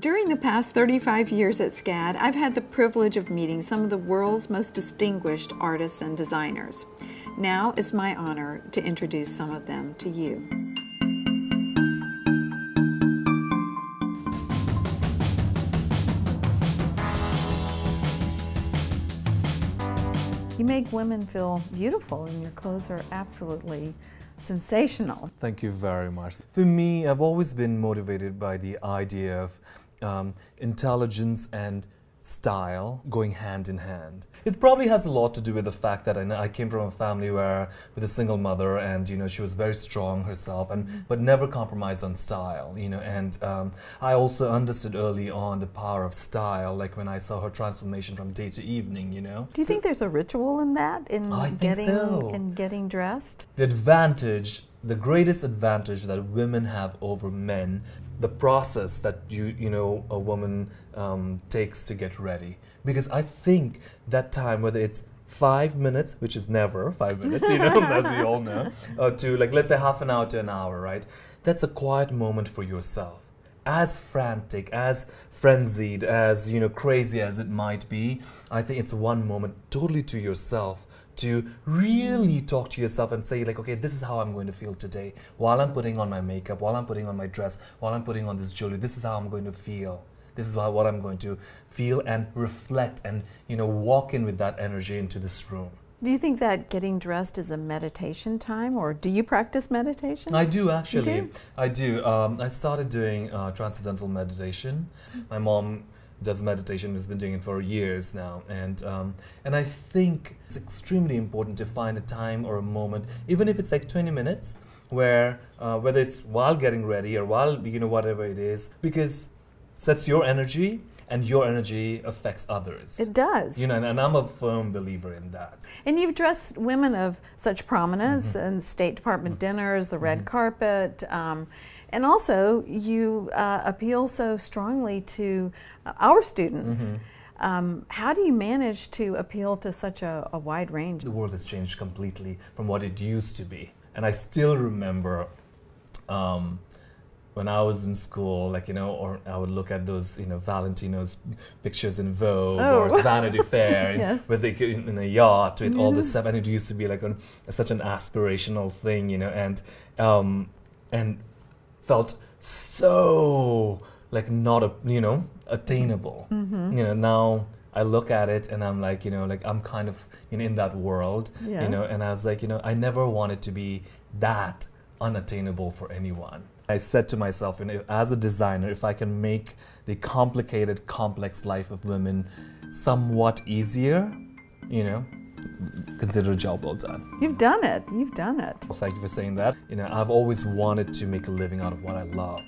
During the past 35 years at SCAD, I've had the privilege of meeting some of the world's most distinguished artists and designers. Now it's my honor to introduce some of them to you. You make women feel beautiful, and your clothes are absolutely sensational. Thank you very much. For me, I've always been motivated by the idea of um, intelligence and style going hand in hand. It probably has a lot to do with the fact that I, I, came from a family where with a single mother and you know she was very strong herself and mm-hmm. but never compromised on style you know and um, I also understood early on the power of style like when I saw her transformation from day to evening you know. Do you so think there's a ritual in that in I getting so. in getting dressed? The advantage the greatest advantage that women have over men the process that you you know a woman um, takes to get ready. Because I think that time whether it's five minutes which is never five minutes you know as we all know uh, to like let's say half an hour to an hour right? That's a quiet moment for yourself as frantic as frenzied as you know crazy as it might be I think it's one moment totally to yourself to really talk to yourself and say like okay this is how i'm going to feel today. While i'm putting on my makeup while i'm putting on my dress while i'm putting on this jewelry this is how i'm going to feel. This is what i'm going to feel and reflect and you know walk in with that energy into this room do you think that getting dressed is a meditation time, or do you practice meditation? I do actually. Do? I do. Um, I started doing uh, transcendental meditation. My mom does meditation has been doing it for years now and um, and I think it's extremely important to find a time or a moment even if it's like 20 minutes where uh, whether it's while getting ready or while you know whatever it is because sets your energy and your energy affects others. It does. You know, and, and, I'm a firm believer in that. And you've dressed women of such prominence mm-hmm. in State Department mm-hmm. dinners, the red mm-hmm. carpet. Um, and also, you uh, appeal so strongly to uh, our students. Mm-hmm. Um, how do you manage to appeal to such a, a, wide range? The world has changed completely from what it used to be. And I still remember um, when I was in school, like, you know, or I would look at those, you know, Valentino's pictures in Vogue oh. or Vanity Fair yes. with the, in, in, a yacht with all this stuff. And it used to be like an, such an aspirational thing, you know, and, um, and felt so like not a you know attainable. Mm-hmm. You know now I look at it and I'm like you know like I'm kind of you know in that world. Yes. You know, and I was like you know I never wanted to be that unattainable for anyone. I said to myself, you know, as a designer, if I can make the complicated, complex life of women somewhat easier, you know, consider a job well done. You've done it. You've done it. Well, thank you for saying that. You know, I've always wanted to make a living out of what I love.